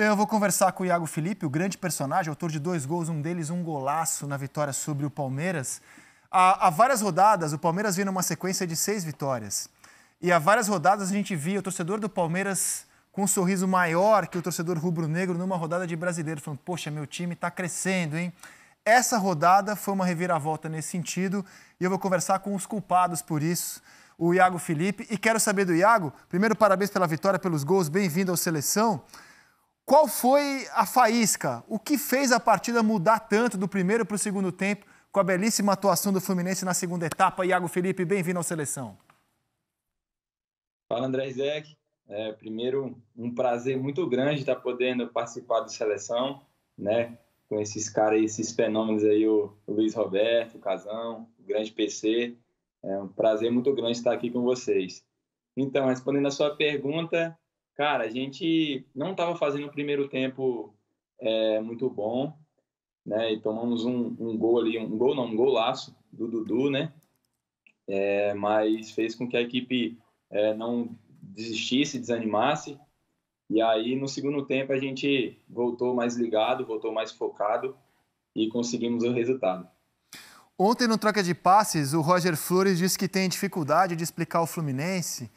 Eu vou conversar com o Iago Felipe, o grande personagem, autor de dois gols, um deles um golaço na vitória sobre o Palmeiras. Há, há várias rodadas, o Palmeiras vinha numa sequência de seis vitórias. E há várias rodadas a gente via o torcedor do Palmeiras com um sorriso maior que o torcedor rubro-negro numa rodada de brasileiro, falando: Poxa, meu time está crescendo, hein? Essa rodada foi uma reviravolta nesse sentido e eu vou conversar com os culpados por isso, o Iago Felipe. E quero saber do Iago, primeiro, parabéns pela vitória, pelos gols, bem-vindo ao Seleção. Qual foi a faísca? O que fez a partida mudar tanto do primeiro para o segundo tempo, com a belíssima atuação do Fluminense na segunda etapa? Iago Felipe, bem-vindo ao Seleção. Fala, André Zek. É, primeiro, um prazer muito grande estar podendo participar do Seleção, né? Com esses caras, esses fenômenos aí, o Luiz Roberto, o Casão, o grande PC. É um prazer muito grande estar aqui com vocês. Então, respondendo a sua pergunta, cara, a gente não estava fazendo o primeiro tempo é, muito bom, né? E tomamos um, um, gol ali, um gol não, um golaço do Dudu, né? É, mas fez com que a equipe é, não desistisse, desanimasse. E aí, no segundo tempo, a gente voltou mais ligado, voltou mais focado e conseguimos o resultado. Ontem, no troca de passes, o Roger Flores disse que tem dificuldade de explicar ao Fluminense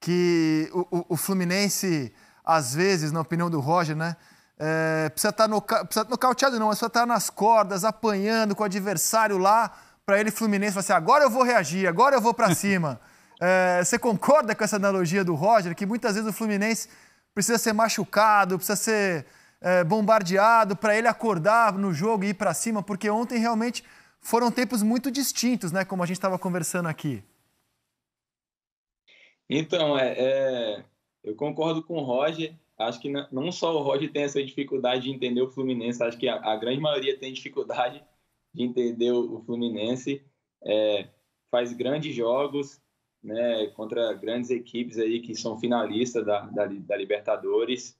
que o, o, o Fluminense, às vezes, na opinião do Roger, né, é, precisa estar tá no, precisa nocauteado, não, mas precisa estar tá nas cordas, apanhando com o adversário lá, para ele, Fluminense, falar assim: agora eu vou reagir, agora eu vou para cima. É, você concorda com essa analogia do Roger, que muitas vezes o Fluminense precisa ser machucado, precisa ser é, bombardeado para ele acordar no jogo e ir para cima? Porque ontem realmente foram tempos muito distintos, né? Como a gente estava conversando aqui. Então, é, é, eu concordo com o Roger. Acho que não só o Roger tem essa dificuldade de entender o Fluminense, acho que a, a grande maioria tem dificuldade de entender o, o Fluminense. É, faz grandes jogos, né, contra grandes equipes aí que são finalistas da, da, da Libertadores.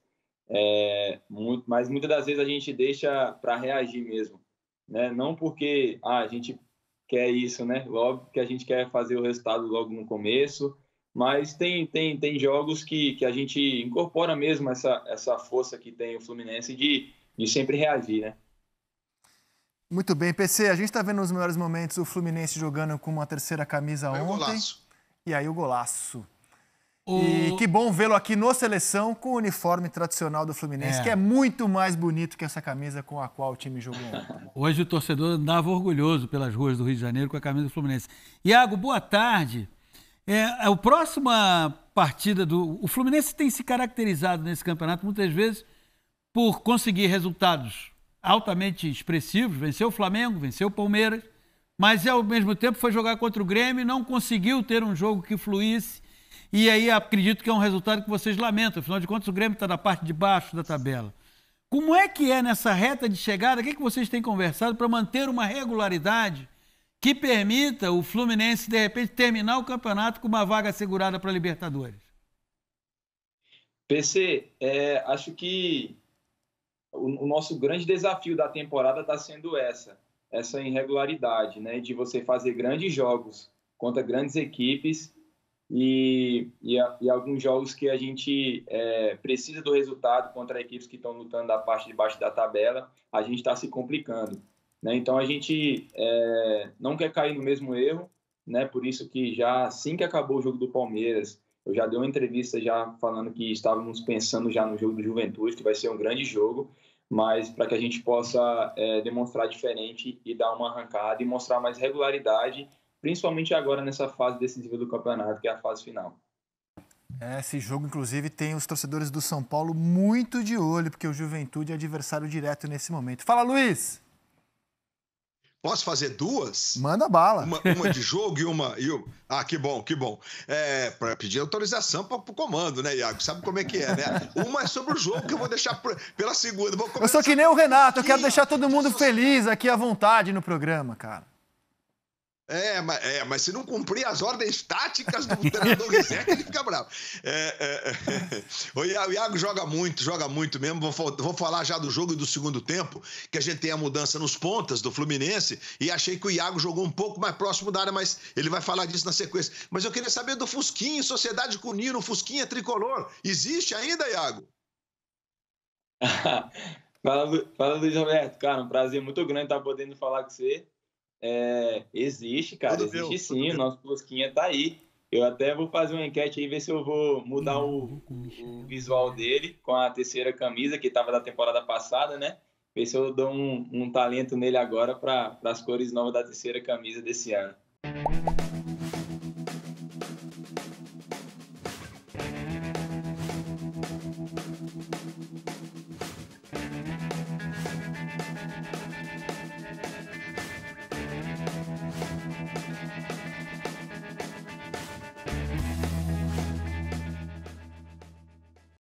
É, muito, mas muitas das vezes a gente deixa para reagir mesmo, né? Não porque ah, a gente quer isso, né? Logo que a gente quer fazer o resultado logo no começo, mas tem tem, tem jogos que, que a gente incorpora mesmo essa, essa força que tem o Fluminense de, de sempre reagir, né? Muito bem, PC, a gente está vendo nos melhores momentos o Fluminense jogando com uma terceira camisa é ontem. E aí o golaço. O... E que bom vê-lo aqui no Seleção com o uniforme tradicional do Fluminense, é. que é muito mais bonito que essa camisa com a qual o time jogou ontem. Hoje o torcedor andava orgulhoso pelas ruas do Rio de Janeiro com a camisa do Fluminense. Iago, boa tarde. É, a próxima partida do. O Fluminense tem se caracterizado nesse campeonato muitas vezes por conseguir resultados altamente expressivos. Venceu o Flamengo, venceu o Palmeiras mas ao mesmo tempo foi jogar contra o Grêmio, não conseguiu ter um jogo que fluísse. E aí acredito que é um resultado que vocês lamentam. Afinal de contas, o Grêmio está na parte de baixo da tabela. Como é que é nessa reta de chegada? O que, é que vocês têm conversado para manter uma regularidade que permita o Fluminense, de repente, terminar o campeonato com uma vaga assegurada para a Libertadores? PC, é, acho que o, o nosso grande desafio da temporada está sendo essa essa irregularidade, né, de você fazer grandes jogos contra grandes equipes e, e, e alguns jogos que a gente é, precisa do resultado contra equipes que estão lutando da parte de baixo da tabela, a gente está se complicando. Né? Então a gente é, não quer cair no mesmo erro, né? por isso que já assim que acabou o jogo do Palmeiras, eu já dei uma entrevista já falando que estávamos pensando já no jogo do Juventude, que vai ser um grande jogo, mas para que a gente possa é, demonstrar diferente e dar uma arrancada e mostrar mais regularidade, principalmente agora nessa fase decisiva do campeonato, que é a fase final. É, esse jogo, inclusive, tem os torcedores do São Paulo muito de olho, porque o Juventude é adversário direto nesse momento. Fala, Luiz! Posso fazer duas? Manda bala. Uma, uma de jogo e uma. E. Ah, que bom, que bom. É, para pedir autorização para o comando, né, Iago? Sabe como é que é, né? Uma é sobre o jogo que eu vou deixar pela segunda. eu sou que nem o Renato, eu quero deixar todo mundo feliz aqui à vontade no programa, cara. É mas, é, mas se não cumprir as ordens táticas do treinador Rizek, ele fica bravo. É, é, é. O Iago joga muito, joga muito mesmo. Vou, vou falar já do jogo e do segundo tempo, que a gente tem a mudança nos pontas do Fluminense, e achei que o Iago jogou um pouco mais próximo da área, mas ele vai falar disso na sequência. Mas eu queria saber do Fusquinha, Sociedade com Nino, Fusquinha tricolor. Existe ainda, Iago? fala, fala, Luiz Roberto. Cara, um prazer muito grande estar podendo falar com você. É, existe, cara, tudo existe sim. O nosso Fusquinha tá aí. Eu até vou fazer uma enquete aí, ver se eu vou mudar o, o visual dele com a terceira camisa, que estava da temporada passada, né? Ver se eu dou um, um talento nele agora para as cores novas da terceira camisa desse ano.